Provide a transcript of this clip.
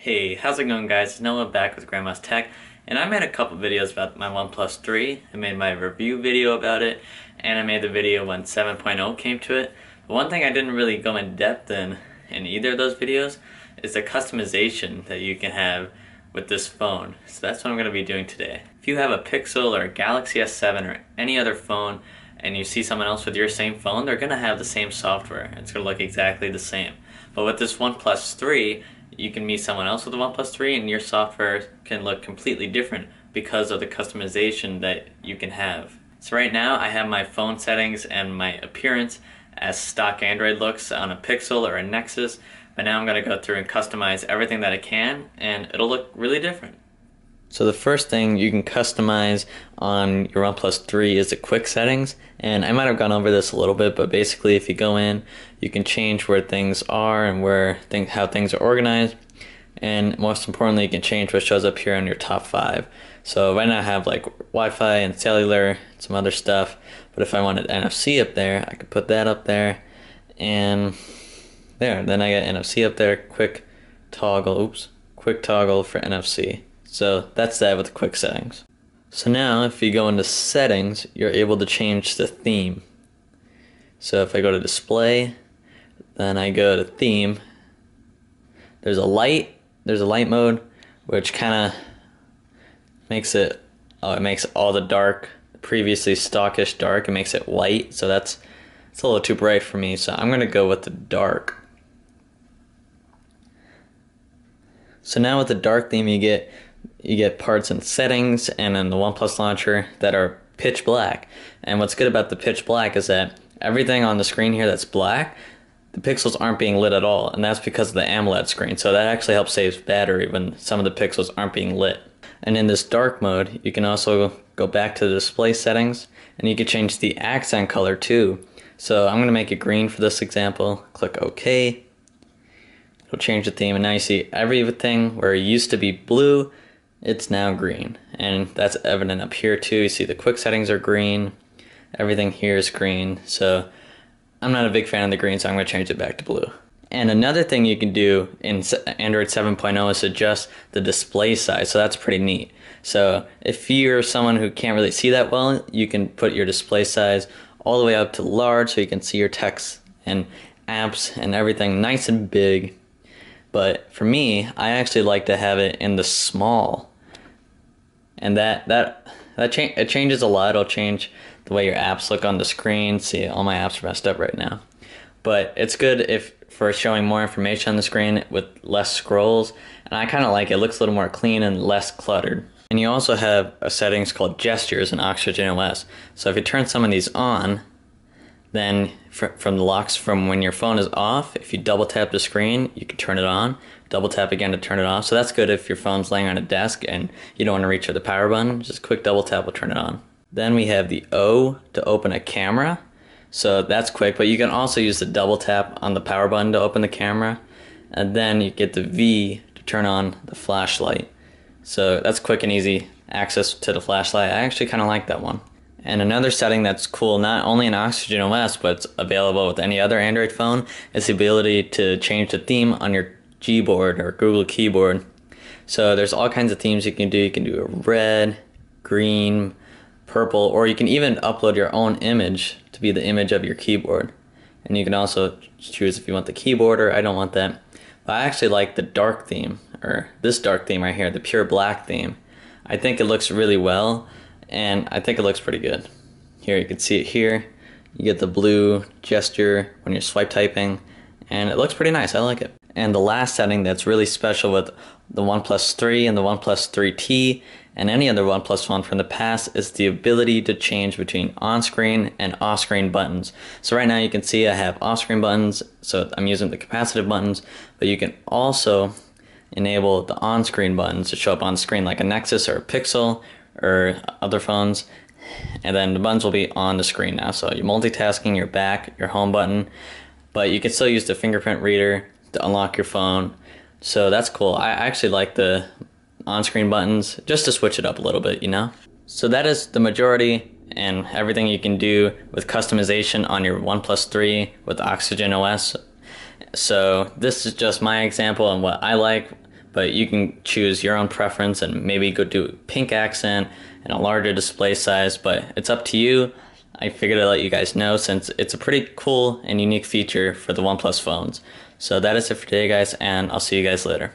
Hey, how's it going guys? It's Noah back with Grandma's Tech and I made a couple videos about my OnePlus 3. I made my review video about it and I made the video when 7.0 came to it. But one thing I didn't really go in depth in in either of those videos is the customization that you can have with this phone. So that's what I'm going to be doing today. If you have a Pixel or a Galaxy S7 or any other phone and you see someone else with your same phone, they're going to have the same software. It's going to look exactly the same. But with this OnePlus 3, you can meet someone else with a OnePlus 3 and your software can look completely different because of the customization that you can have. So right now I have my phone settings and my appearance as stock Android looks on a Pixel or a Nexus, but now I'm going to go through and customize everything that I can and it'll look really different. So the first thing you can customize on your OnePlus 3 is the quick settings. And I might have gone over this a little bit, but basically if you go in, you can change where things are and where things, how things are organized. And most importantly, you can change what shows up here on your top five. So right now I have like Wi-Fi and cellular, some other stuff. But if I wanted NFC up there, I could put that up there. And there, then I got NFC up there, quick toggle, oops, quick toggle for NFC. So that's that with quick settings. So now if you go into settings, you're able to change the theme. So if I go to display, then I go to theme, there's a light, there's a light mode, which kind of makes it, oh, it makes all the dark, previously stockish dark, it makes it white. So that's, it's a little too bright for me. So I'm going to go with the dark. So now with the dark theme, you get you get parts and settings and in the OnePlus launcher that are pitch black. And what's good about the pitch black is that everything on the screen here that's black, the pixels aren't being lit at all, and that's because of the AMOLED screen. So that actually helps save battery when some of the pixels aren't being lit. And in this dark mode, you can also go back to the display settings and you can change the accent color too. So I'm going to make it green for this example. Click OK. It'll change the theme and now you see everything where it used to be blue it's now green. And that's evident up here too. You see the quick settings are green. Everything here is green. So I'm not a big fan of the green, so I'm going to change it back to blue. And another thing you can do in Android 7.0 is adjust the display size. So that's pretty neat. So if you're someone who can't really see that well, you can put your display size all the way up to large so you can see your text and apps and everything nice and big. But for me, I actually like to have it in the small and that that that cha- it changes a lot. It'll change the way your apps look on the screen. See, all my apps are messed up right now, but it's good if for showing more information on the screen with less scrolls. And I kind of like it. it. Looks a little more clean and less cluttered. And you also have a settings called gestures in Oxygen OS. So if you turn some of these on, then from the locks from when your phone is off, if you double tap the screen, you can turn it on. Double tap again to turn it off. So that's good if your phone's laying on a desk and you don't want to reach for the power button. Just quick double tap will turn it on. Then we have the O to open a camera. So that's quick, but you can also use the double tap on the power button to open the camera. And then you get the V to turn on the flashlight. So that's quick and easy access to the flashlight. I actually kind of like that one. And another setting that's cool, not only in Oxygen OS, but it's available with any other Android phone, is the ability to change the theme on your Gboard or Google Keyboard. So there's all kinds of themes you can do. You can do a red, green, purple, or you can even upload your own image to be the image of your keyboard. And you can also choose if you want the keyboard or I don't want that. But I actually like the dark theme, or this dark theme right here, the pure black theme. I think it looks really well and I think it looks pretty good. Here you can see it here. You get the blue gesture when you're swipe typing, and it looks pretty nice. I like it. And the last setting that's really special with the OnePlus 3 and the OnePlus 3T and any other OnePlus phone from the past is the ability to change between on-screen and off-screen buttons. So right now you can see I have off-screen buttons, so I'm using the capacitive buttons, but you can also enable the on-screen buttons to show up on screen like a Nexus or a Pixel or other phones. And then the buttons will be on the screen now. So you're multitasking your back, your home button, but you can still use the fingerprint reader to unlock your phone. So that's cool. I actually like the on screen buttons just to switch it up a little bit, you know? So that is the majority and everything you can do with customization on your OnePlus 3 with Oxygen OS. So this is just my example and what I like but you can choose your own preference and maybe go do pink accent and a larger display size, but it's up to you. I figured I'd let you guys know since it's a pretty cool and unique feature for the OnePlus phones. So that is it for today, guys, and I'll see you guys later.